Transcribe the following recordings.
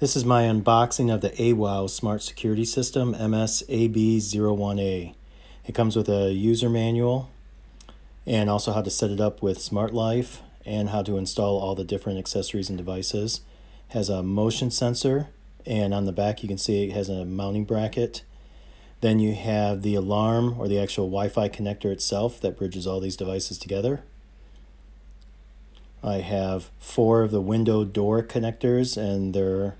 This is my unboxing of the AWOW Smart Security System MSAB01A. It comes with a user manual and also how to set it up with Smart Life and how to install all the different accessories and devices. It has a motion sensor and on the back you can see it has a mounting bracket. Then you have the alarm or the actual Wi-Fi connector itself that bridges all these devices together. I have four of the window door connectors and they're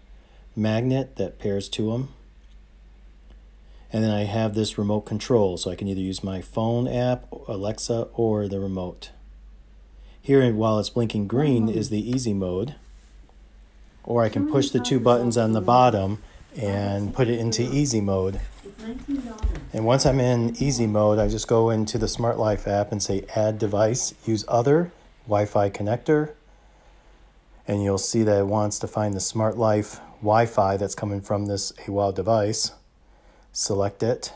magnet that pairs to them. And then I have this remote control, so I can either use my phone app, Alexa, or the remote. Here, while it's blinking green, is the easy mode. Or I can push the two buttons on the bottom and put it into easy mode. And once I'm in easy mode, I just go into the Smart Life app and say add device, use other, Wi-Fi connector, and you'll see that it wants to find the Smart Life Wi-Fi that's coming from this AWOW device. Select it,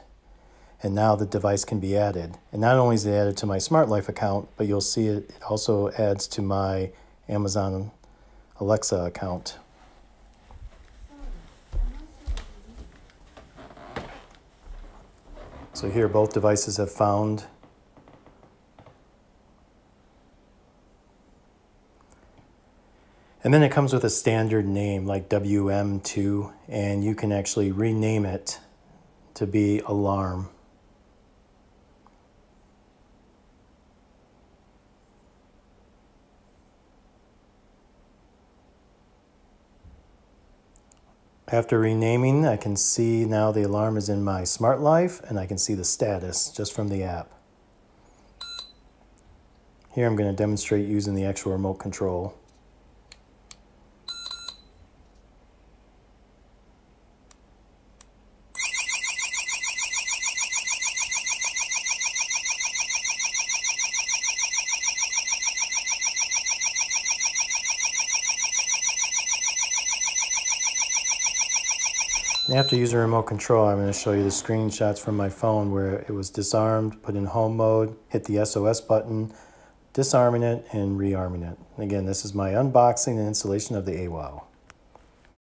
and now the device can be added. And not only is it added to my Smart Life account, but you'll see it, it also adds to my Amazon Alexa account. So here both devices have found And then it comes with a standard name like WM2, and you can actually rename it to be alarm. After renaming, I can see now the alarm is in my Smart Life and I can see the status just from the app. Here I'm going to demonstrate using the actual remote control. After using remote control, I'm going to show you the screenshots from my phone where it was disarmed, put in home mode, hit the SOS button, disarming it, and rearming it. Again, this is my unboxing and installation of the AWOW.